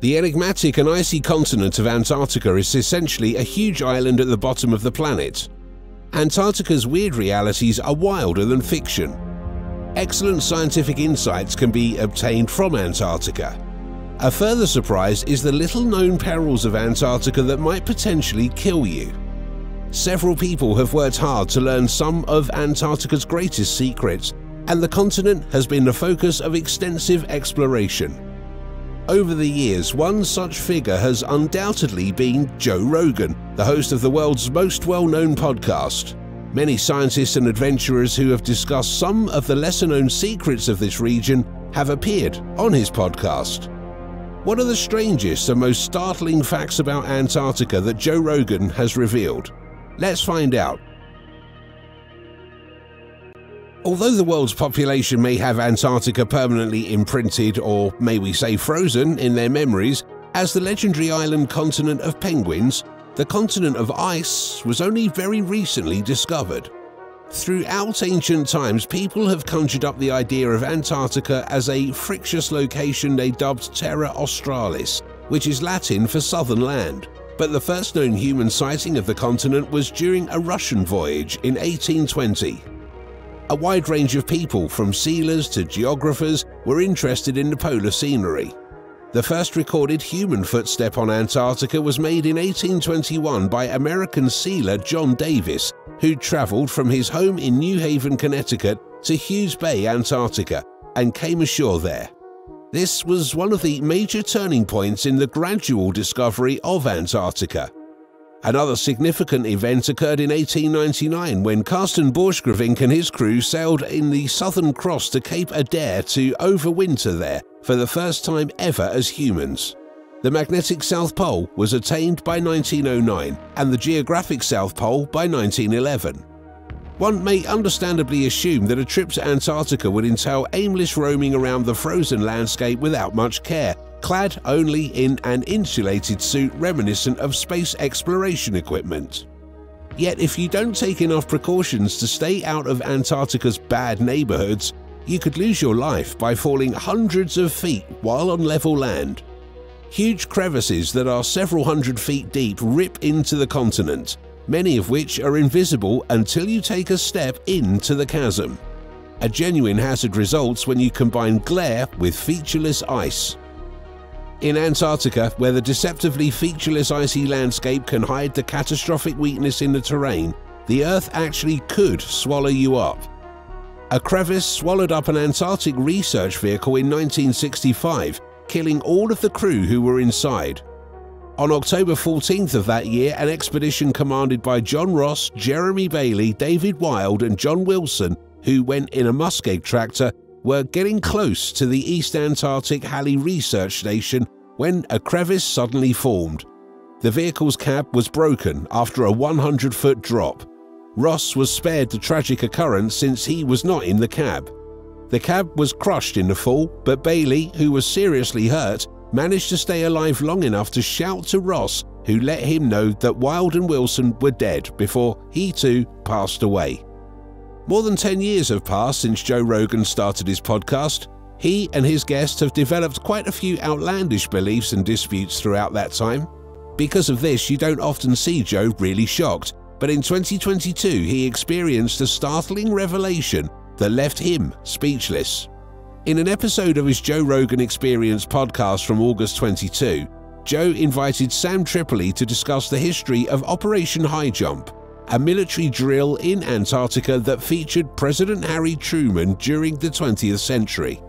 The enigmatic and icy continent of Antarctica is essentially a huge island at the bottom of the planet. Antarctica's weird realities are wilder than fiction. Excellent scientific insights can be obtained from Antarctica. A further surprise is the little known perils of Antarctica that might potentially kill you. Several people have worked hard to learn some of Antarctica's greatest secrets, and the continent has been the focus of extensive exploration. Over the years, one such figure has undoubtedly been Joe Rogan, the host of the world's most well-known podcast. Many scientists and adventurers who have discussed some of the lesser-known secrets of this region have appeared on his podcast. What are the strangest and most startling facts about Antarctica that Joe Rogan has revealed? Let's find out. Although the world's population may have Antarctica permanently imprinted, or may we say frozen, in their memories, as the legendary island continent of penguins, the continent of ice was only very recently discovered. Throughout ancient times, people have conjured up the idea of Antarctica as a frictious location they dubbed Terra Australis, which is Latin for southern land but the first known human sighting of the continent was during a Russian voyage in 1820. A wide range of people, from sealers to geographers, were interested in the polar scenery. The first recorded human footstep on Antarctica was made in 1821 by American sealer John Davis, who travelled from his home in New Haven, Connecticut to Hughes Bay, Antarctica, and came ashore there. This was one of the major turning points in the gradual discovery of Antarctica. Another significant event occurred in 1899 when Karsten Borchgrevink and his crew sailed in the Southern Cross to Cape Adare to overwinter there for the first time ever as humans. The magnetic South Pole was attained by 1909 and the geographic South Pole by 1911. One may understandably assume that a trip to Antarctica would entail aimless roaming around the frozen landscape without much care, clad only in an insulated suit reminiscent of space exploration equipment. Yet if you don't take enough precautions to stay out of Antarctica's bad neighborhoods, you could lose your life by falling hundreds of feet while on level land. Huge crevices that are several hundred feet deep rip into the continent, many of which are invisible until you take a step into the chasm. A genuine hazard results when you combine glare with featureless ice. In Antarctica, where the deceptively featureless icy landscape can hide the catastrophic weakness in the terrain, the Earth actually could swallow you up. A crevice swallowed up an Antarctic research vehicle in 1965, killing all of the crew who were inside. On October 14th of that year, an expedition commanded by John Ross, Jeremy Bailey, David Wild, and John Wilson, who went in a Muskeg tractor, were getting close to the East Antarctic Halley Research Station when a crevice suddenly formed. The vehicle's cab was broken after a 100 foot drop. Ross was spared the tragic occurrence since he was not in the cab. The cab was crushed in the fall, but Bailey, who was seriously hurt, managed to stay alive long enough to shout to Ross, who let him know that Wild and Wilson were dead before he too passed away. More than 10 years have passed since Joe Rogan started his podcast. He and his guests have developed quite a few outlandish beliefs and disputes throughout that time. Because of this, you don't often see Joe really shocked, but in 2022 he experienced a startling revelation that left him speechless. In an episode of his Joe Rogan Experience podcast from August 22, Joe invited Sam Tripoli to discuss the history of Operation High Jump, a military drill in Antarctica that featured President Harry Truman during the 20th century.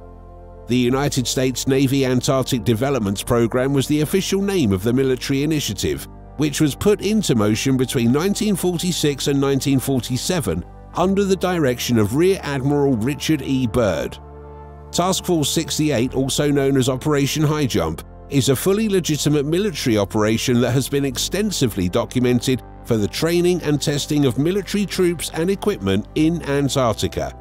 The United States Navy Antarctic Development Program was the official name of the military initiative, which was put into motion between 1946 and 1947 under the direction of Rear Admiral Richard E. Byrd. Task Force 68, also known as Operation High Jump, is a fully legitimate military operation that has been extensively documented for the training and testing of military troops and equipment in Antarctica.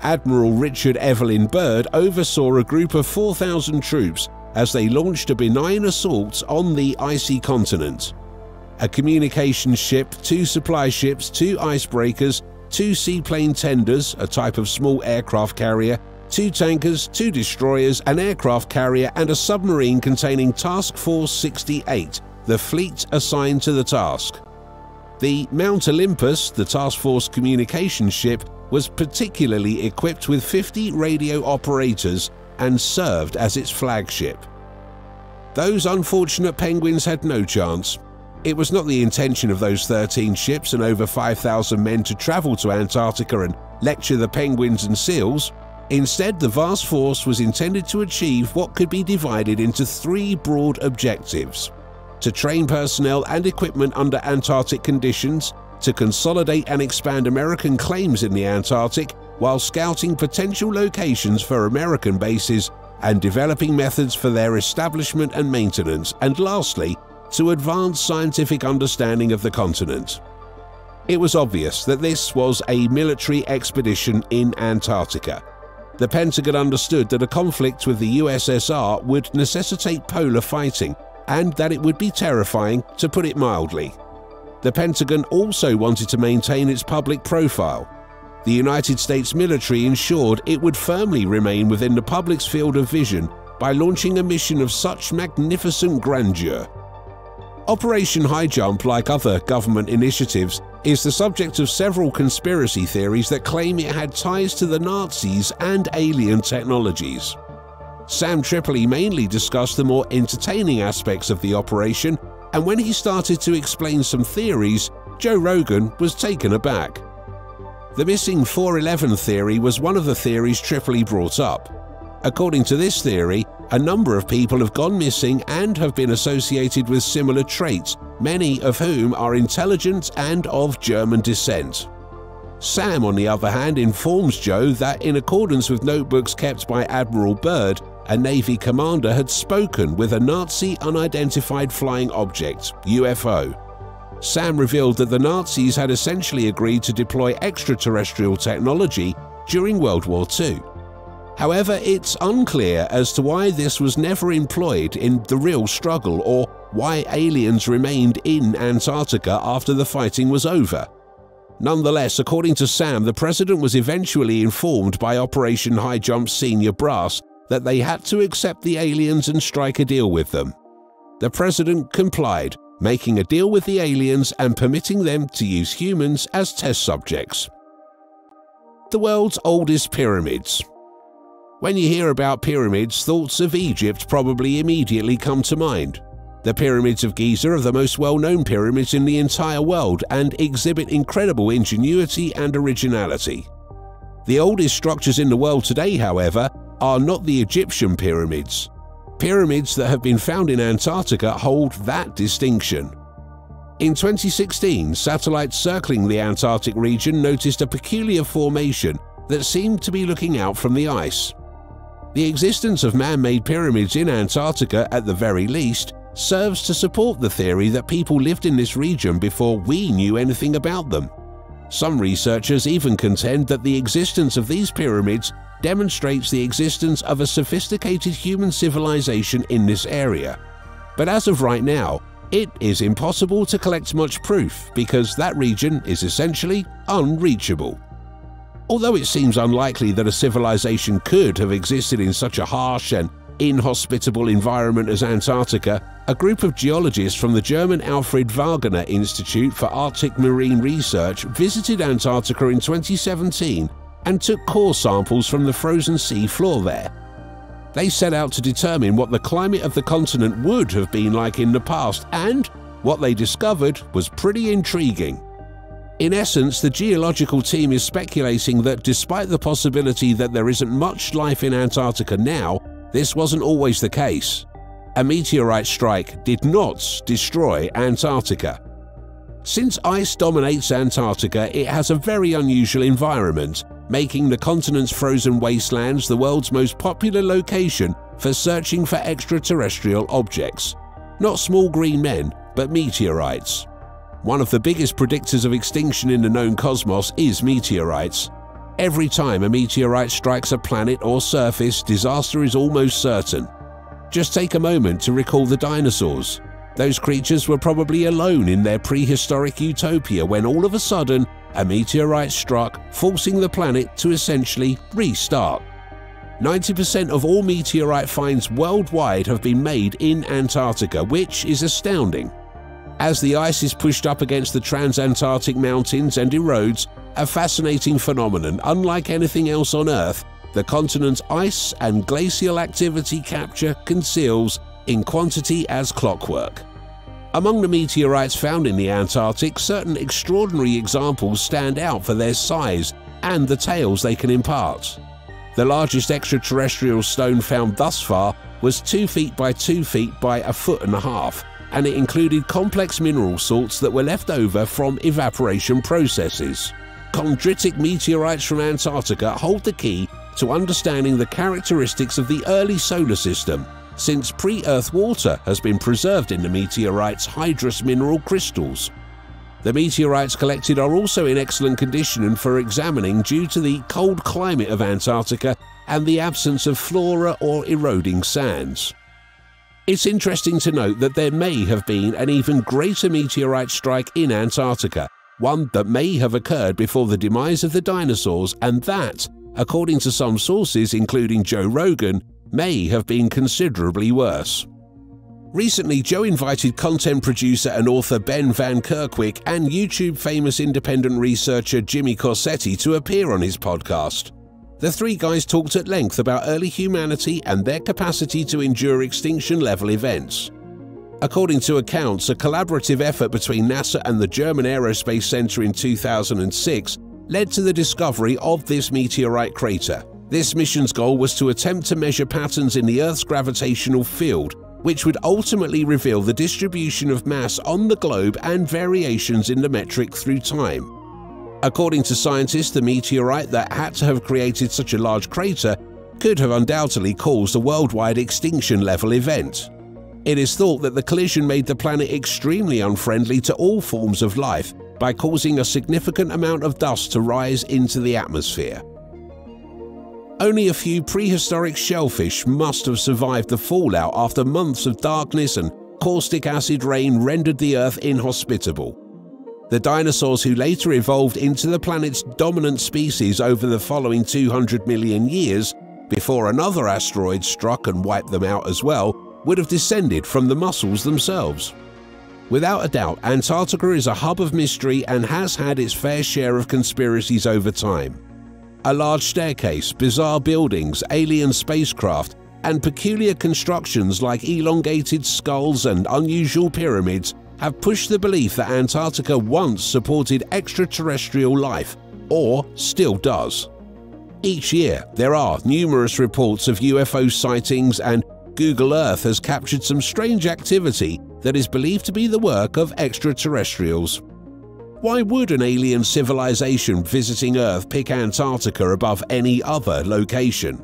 Admiral Richard Evelyn Byrd oversaw a group of 4,000 troops as they launched a benign assault on the icy continent. A communications ship, two supply ships, two icebreakers, two seaplane tenders, a type of small aircraft carrier, two tankers, two destroyers, an aircraft carrier, and a submarine containing Task Force 68, the fleet assigned to the task. The Mount Olympus, the task force communication ship, was particularly equipped with 50 radio operators and served as its flagship. Those unfortunate penguins had no chance. It was not the intention of those 13 ships and over 5,000 men to travel to Antarctica and lecture the penguins and seals. Instead, the vast force was intended to achieve what could be divided into three broad objectives to train personnel and equipment under Antarctic conditions, to consolidate and expand American claims in the Antarctic while scouting potential locations for American bases and developing methods for their establishment and maintenance, and lastly, to advance scientific understanding of the continent. It was obvious that this was a military expedition in Antarctica. The Pentagon understood that a conflict with the USSR would necessitate polar fighting and that it would be terrifying, to put it mildly. The Pentagon also wanted to maintain its public profile. The United States military ensured it would firmly remain within the public's field of vision by launching a mission of such magnificent grandeur. Operation High Jump, like other government initiatives, is the subject of several conspiracy theories that claim it had ties to the Nazis and alien technologies. Sam Tripoli mainly discussed the more entertaining aspects of the operation, and when he started to explain some theories, Joe Rogan was taken aback. The missing 411 theory was one of the theories Tripoli brought up. According to this theory, a number of people have gone missing and have been associated with similar traits, many of whom are intelligent and of German descent. Sam, on the other hand, informs Joe that in accordance with notebooks kept by Admiral Byrd, a Navy commander had spoken with a Nazi unidentified flying object, UFO. Sam revealed that the Nazis had essentially agreed to deploy extraterrestrial technology during World War II. However, it's unclear as to why this was never employed in the real struggle or why aliens remained in Antarctica after the fighting was over. Nonetheless, according to Sam, the president was eventually informed by Operation High Jump senior brass that they had to accept the aliens and strike a deal with them. The president complied, making a deal with the aliens and permitting them to use humans as test subjects. The world's oldest pyramids. When you hear about pyramids, thoughts of Egypt probably immediately come to mind. The pyramids of Giza are the most well-known pyramids in the entire world and exhibit incredible ingenuity and originality. The oldest structures in the world today, however, are not the Egyptian pyramids. Pyramids that have been found in Antarctica hold that distinction. In 2016, satellites circling the Antarctic region noticed a peculiar formation that seemed to be looking out from the ice. The existence of man-made pyramids in Antarctica, at the very least, serves to support the theory that people lived in this region before we knew anything about them. Some researchers even contend that the existence of these pyramids demonstrates the existence of a sophisticated human civilization in this area. But as of right now, it is impossible to collect much proof because that region is essentially unreachable. Although it seems unlikely that a civilization could have existed in such a harsh and inhospitable environment as Antarctica, a group of geologists from the German Alfred Wegener Institute for Arctic Marine Research visited Antarctica in 2017 and took core samples from the frozen sea floor there. They set out to determine what the climate of the continent would have been like in the past, and what they discovered was pretty intriguing. In essence, the geological team is speculating that despite the possibility that there isn't much life in Antarctica now, this wasn't always the case. A meteorite strike did not destroy Antarctica. Since ice dominates Antarctica, it has a very unusual environment, making the continent's frozen wastelands the world's most popular location for searching for extraterrestrial objects. Not small green men, but meteorites. One of the biggest predictors of extinction in the known cosmos is meteorites. Every time a meteorite strikes a planet or surface, disaster is almost certain. Just take a moment to recall the dinosaurs. Those creatures were probably alone in their prehistoric utopia when all of a sudden a meteorite struck, forcing the planet to essentially restart. 90% of all meteorite finds worldwide have been made in Antarctica, which is astounding. As the ice is pushed up against the transantarctic mountains and erodes, a fascinating phenomenon unlike anything else on Earth, the continent's ice and glacial activity capture conceals in quantity as clockwork. Among the meteorites found in the Antarctic, certain extraordinary examples stand out for their size and the tales they can impart. The largest extraterrestrial stone found thus far was 2 feet by 2 feet by a foot and a half, and it included complex mineral salts that were left over from evaporation processes. Chondritic meteorites from Antarctica hold the key to understanding the characteristics of the early solar system, since pre-Earth water has been preserved in the meteorite's hydrous mineral crystals. The meteorites collected are also in excellent condition and for examining due to the cold climate of Antarctica and the absence of flora or eroding sands. It's interesting to note that there may have been an even greater meteorite strike in Antarctica, one that may have occurred before the demise of the dinosaurs, and that, according to some sources including Joe Rogan, may have been considerably worse. Recently, Joe invited content producer and author Ben Van Kerkwijk and YouTube famous independent researcher Jimmy Corsetti to appear on his podcast. The three guys talked at length about early humanity and their capacity to endure extinction level events. According to accounts, a collaborative effort between NASA and the German Aerospace Center in 2006 led to the discovery of this meteorite crater. This mission's goal was to attempt to measure patterns in the Earth's gravitational field which would ultimately reveal the distribution of mass on the globe and variations in the metric through time. According to scientists, the meteorite that had to have created such a large crater could have undoubtedly caused a worldwide extinction level event. It is thought that the collision made the planet extremely unfriendly to all forms of life by causing a significant amount of dust to rise into the atmosphere. Only a few prehistoric shellfish must have survived the fallout after months of darkness and caustic acid rain rendered the Earth inhospitable. The dinosaurs who later evolved into the planet's dominant species over the following 200 million years, before another asteroid struck and wiped them out as well, would have descended from the mussels themselves. Without a doubt, Antarctica is a hub of mystery and has had its fair share of conspiracies over time. A large staircase, bizarre buildings, alien spacecraft, and peculiar constructions like elongated skulls and unusual pyramids have pushed the belief that Antarctica once supported extraterrestrial life, or still does. Each year, there are numerous reports of UFO sightings, and Google Earth has captured some strange activity that is believed to be the work of extraterrestrials. Why would an alien civilization visiting Earth pick Antarctica above any other location?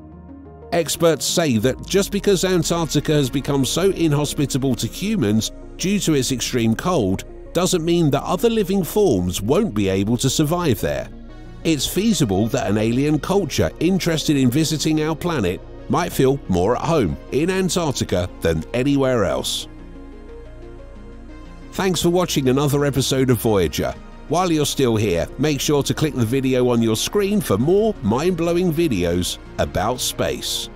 Experts say that just because Antarctica has become so inhospitable to humans due to its extreme cold, doesn't mean that other living forms won't be able to survive there. It's feasible that an alien culture interested in visiting our planet might feel more at home in Antarctica than anywhere else. Thanks for watching another episode of Voyager. While you're still here, make sure to click the video on your screen for more mind-blowing videos about space.